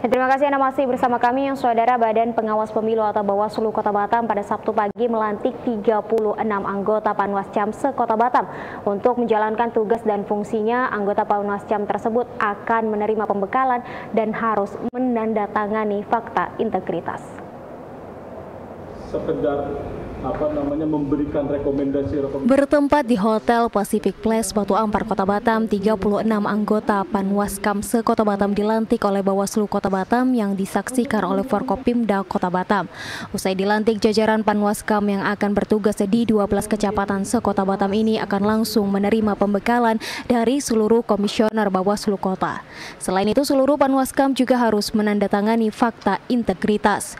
Ya, terima kasih Anda masih bersama kami yang saudara Badan Pengawas Pemilu atau Bawaslu Kota Batam pada Sabtu pagi melantik 36 anggota Panwascam se-Kota Batam. Untuk menjalankan tugas dan fungsinya, anggota Panwascam tersebut akan menerima pembekalan dan harus menandatangani fakta integritas. Sekedar apa namanya memberikan rekomendasi, rekomendasi. Bertempat di Hotel Pacific Place Batu Ampar Kota Batam, 36 anggota Panwaskam se-Kota Batam dilantik oleh Bawaslu Kota Batam yang disaksikan oleh Forkopimda Kota Batam. Usai dilantik jajaran Panwaskam yang akan bertugas di 12 kecamatan se-Kota Batam ini akan langsung menerima pembekalan dari seluruh komisioner Bawaslu Kota. Selain itu seluruh Panwaskam juga harus menandatangani fakta integritas.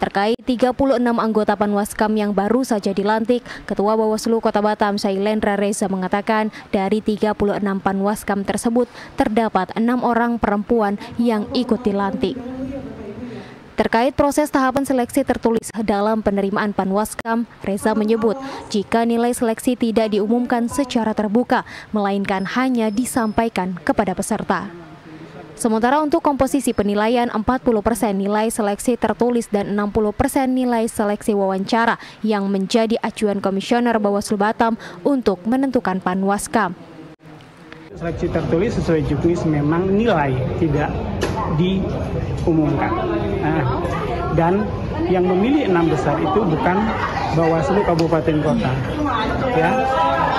Terkait 36 anggota Panwaskam yang baru saja dilantik, Ketua Bawaslu Kota Batam Sailendra Reza mengatakan dari 36 Panwaskam tersebut terdapat enam orang perempuan yang ikut dilantik. Terkait proses tahapan seleksi tertulis dalam penerimaan Panwaskam, Reza menyebut jika nilai seleksi tidak diumumkan secara terbuka, melainkan hanya disampaikan kepada peserta. Sementara untuk komposisi penilaian 40% nilai seleksi tertulis dan 60% nilai seleksi wawancara yang menjadi acuan Komisioner Bawaslu Batam untuk menentukan panwaskam. Seleksi tertulis sesuai juknis memang nilai tidak diumumkan. Nah, dan yang memilih enam besar itu bukan Bawaslu Kabupaten Kota. Ya,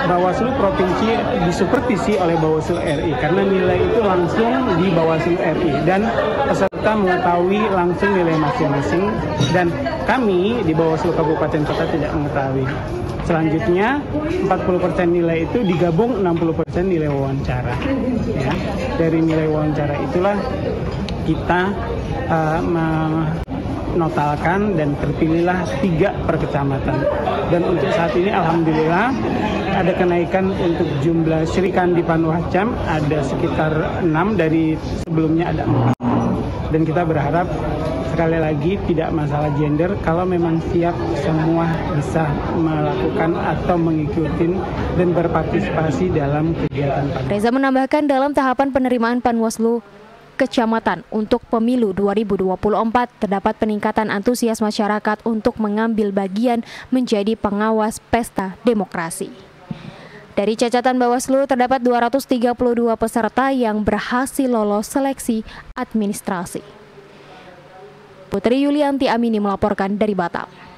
Bawaslu Provinsi disupervisi oleh Bawaslu RI karena nilai itu langsung di Bawaslu RI dan peserta mengetahui langsung nilai masing-masing dan kami di Bawaslu Kabupaten Kota tidak mengetahui. Selanjutnya 40% nilai itu digabung 60% nilai wawancara. Ya. Dari nilai wawancara itulah kita uh, notalkan dan terpilihlah tiga per kecamatan. Dan untuk saat ini alhamdulillah ada kenaikan untuk jumlah syirikan di Panwascam ada sekitar enam dari sebelumnya ada empat. Dan kita berharap sekali lagi tidak masalah gender kalau memang siap semua bisa melakukan atau mengikuti dan berpartisipasi dalam kegiatan Reza menambahkan dalam tahapan penerimaan Panwaslu kecamatan untuk pemilu 2024 terdapat peningkatan antusias masyarakat untuk mengambil bagian menjadi pengawas pesta demokrasi. Dari cacatan Bawaslu terdapat 232 peserta yang berhasil lolos seleksi administrasi. Putri Yulianti Amini melaporkan dari Batam.